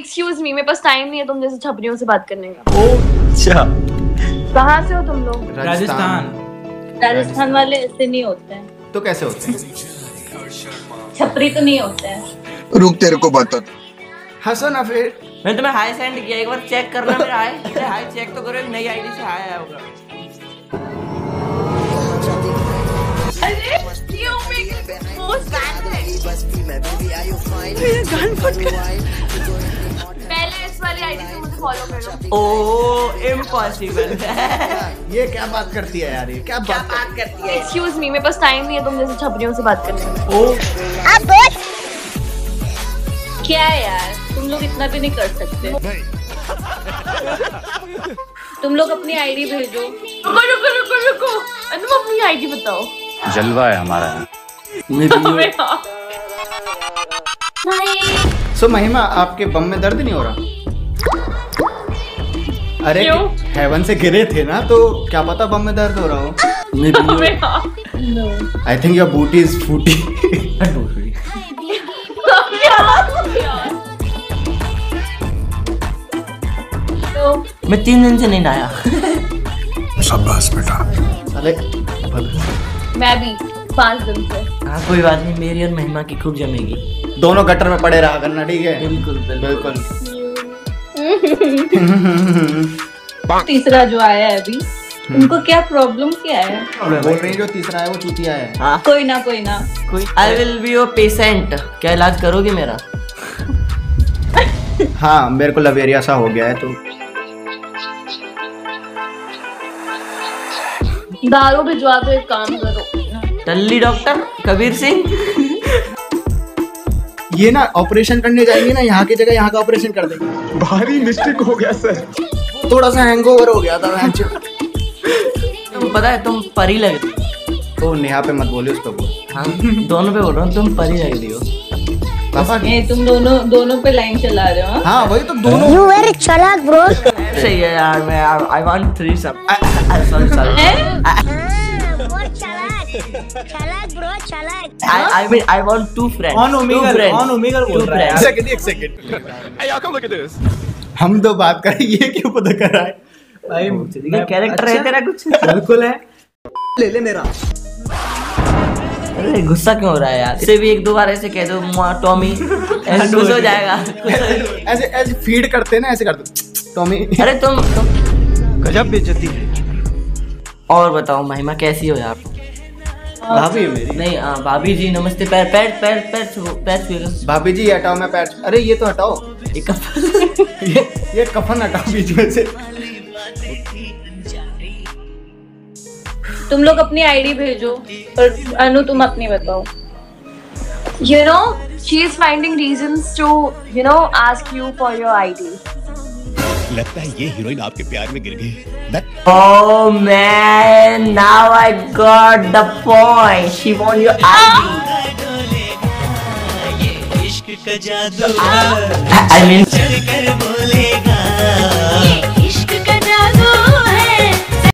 Excuse me मेरे पास time नहीं है तुम जैसे छपरियों से बात करने का। अच्छा। कहाँ से हो तुम लोग? राजस्थान। राजस्थान वाले ऐसे नहीं होते हैं। तो कैसे होते हैं? छपरी तो नहीं होते हैं। रुक तेरे को बता हंसो ना फिर। मैंने तुम्हें हाई सेंड किया एक बार चेक करना मेरा हाई हाई चेक तो करो एक नई आईडी से हाई आया होगा। अरे ये ओमेगा पोस्ट पहले इस वाली आईडी से मुझे फॉलो कर। ओ इम्पॉसिबल ये क्या बात करती है यार ये क्या बात करती है? एक्सक्यूज मी मेरे पास टाइम नहीं है तुम जैसे छपरियों से बात करने का क्या है यार? तुम लोग इतना भी नहीं कर सकते। तुम लोग अपनी आईडी भेजो। रुको रुको रुको रुको। तुम अपनी आईडी बताओ। जलवा है हमारा। सो महिमा आपके बम में दर्द नहीं हो रहा? अरे हेवन से गिरे थे ना तो क्या पता बम में दर्द हो रहा हो? I think your booty is फूटी। तो मैं तीन दिन से नहीं नहाया। शाबाश बेटा। अरे मैं भी पाँच दिन से। हाँ कोई बात नहीं मेरी और महिमा की खूब जमेगी। दोनों गटर में पड़े रहा करना ठीक है? बिल्कुल बिल्कुल। बिल्कुल। तीसरा जो आया है अभी उनको क्या प्रॉब्लम क्या है? बोल रही जो तीसरा है वो चूतिया है। हाँ। कोई ना कोई ना। कोई I will be your patient क्या इलाज करोगे मेरा? हाँ मेरे को लवेरिया सा हो गया है तो। दारू भिजवा दो एक काम करो। टल्ली डॉक्टर कबीर सिंह। ये ना ऑपरेशन करने जाएँगे ना यहाँ की जगह यहाँ का ऑपरेशन कर देंगे। भारी मिस्टेक हो गया सर थोड़ा सा हैंगओवर हो गया था मैं तुम पता है तुम परी लग रही ओ नेहा पे मत बोलिए उस पर बोल। हाँ दोनों पे बोल रहा हूँ तुम परी लग रही हो। पापा? ए, तुम दोनों दोनों पे लाइन चला रहे हो हाँ? हाँ वही तो दोनों सही है यार मैं आई वांट थ्री सब sorry sorry I I mean I want two friends on Omegle on Omegle बोल रहा है यार। सेकंड एक सेकंड हम तो बात करें ये क्यों पता कर रहा है? भाई कैरेक्टर है तेरा कुछ। बिल्कुल है। ले ले मेरा। अरे गुस्सा क्यों हो रहा है यार? इसे भी एक दो बार ऐसे कह दो टॉमी ऐसे खुश हो जाएगा। ऐसे ऐसे फ़ीड करते हैं ना ऐसे करते टॉमी। अरे तुम, तुम गजब बेइज्जती है। और बताओ महिमा कैसी हो यार? भाभी है मेरी। नहीं आ, भाभी जी नमस्ते। पैर पैर पैर पैर पैर छुएगा भाभी जी हटाओ मैं पैर अरे ये तो हटाओ। एक कप- ये ये कफन हटाओ बीच में से। तुम लोग अपनी आईडी भेजो और अनु तुम अपनी बताओ। You know, she is finding reasons to, you know, ask you for your ID. लगता है ये हीरोइन आपके प्यार में गिर गई now I got the point she want you I I mean कर बोलेगा।